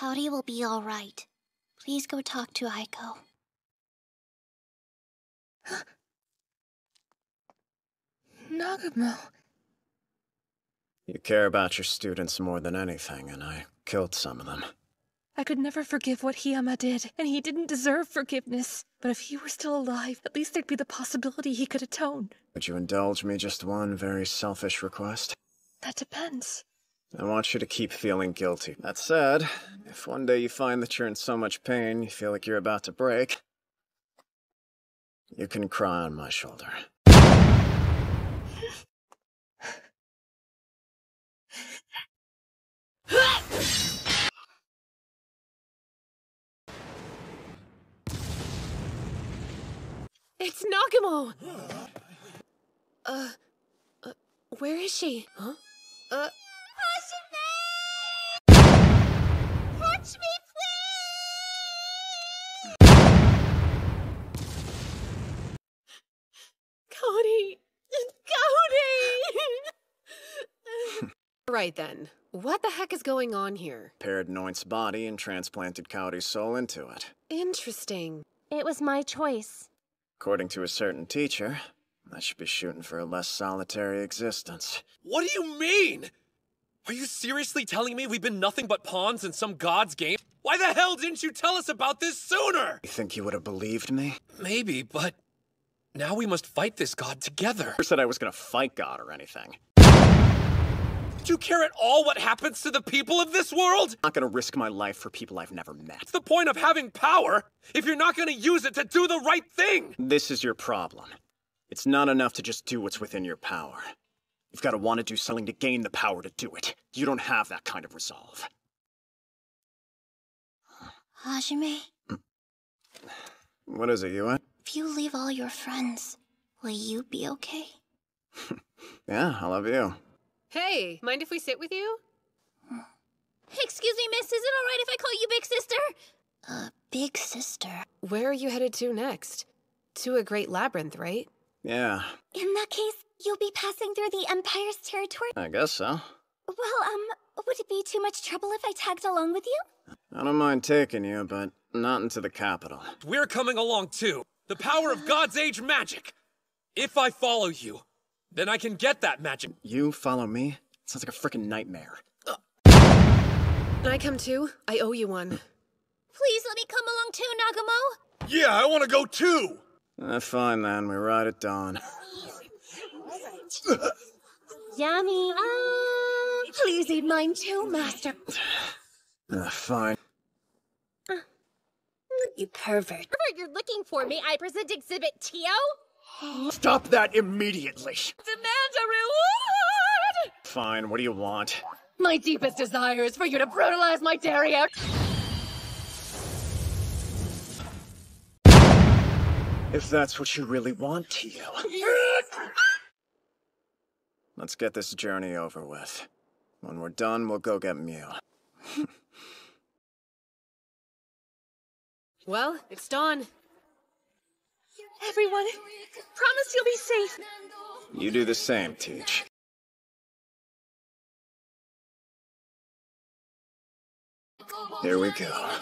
Kaori will be alright. Please go talk to Aiko. Nagumo. You care about your students more than anything, and I killed some of them. I could never forgive what Hiyama did, and he didn't deserve forgiveness. But if he were still alive, at least there'd be the possibility he could atone. Would you indulge me just one very selfish request? That depends. I want you to keep feeling guilty. That said, if one day you find that you're in so much pain you feel like you're about to break, you can cry on my shoulder. It's Nagumo! Uh, uh, where is she? Huh? Uh, Catch me, please! Kaori! Kaori! right then. What the heck is going on here? Paired Noint's body and transplanted Kaori's soul into it. Interesting. It was my choice. According to a certain teacher, I should be shooting for a less solitary existence. What do you mean? Are you seriously telling me we've been nothing but pawns in some god's game? Why the hell didn't you tell us about this sooner? You think you would have believed me? Maybe, but now we must fight this god together. Never said I was gonna fight God or anything. Do you care at all what happens to the people of this world? I'm not gonna risk my life for people I've never met. What's the point of having power if you're not gonna use it to do the right thing? This is your problem. It's not enough to just do what's within your power. You've gotta want to do something to gain the power to do it. You don't have that kind of resolve. Hajime, hmm. What is it, Yue? if you leave all your friends, will you be okay? Yeah, I love you. Hey, mind if we sit with you? Excuse me, miss, is it alright if I call you Big Sister? Uh, Big Sister. Where are you headed to next? To a great labyrinth, right? Yeah, In that case, you'll be passing through the Empire's territory. I guess so. Well, um, would it be too much trouble if I tagged along with you? I don't mind taking you, but not into the capital. We're coming along too. The power of God's age magic. If I follow you, then I can get that magic. You follow me? Sounds like a freaking nightmare. Can I come too? I owe you one. Please let me come along too, Nagumo. Yeah, I want to go too. Uh, fine then, we ride at dawn. Yummy. Ah, please eat mine too, Master. Uh, fine. You pervert. Whatever you're looking for, me. I present Exhibit Tio? Stop that immediately! Demand a reward! Fine, what do you want? My deepest desire is for you to brutalize my derriere. If that's what you really want, Tio. Let's get this journey over with. When we're done, we'll go get Mew. Well, it's dawn. Everyone, promise you'll be safe. You do the same, Teach. Here we go.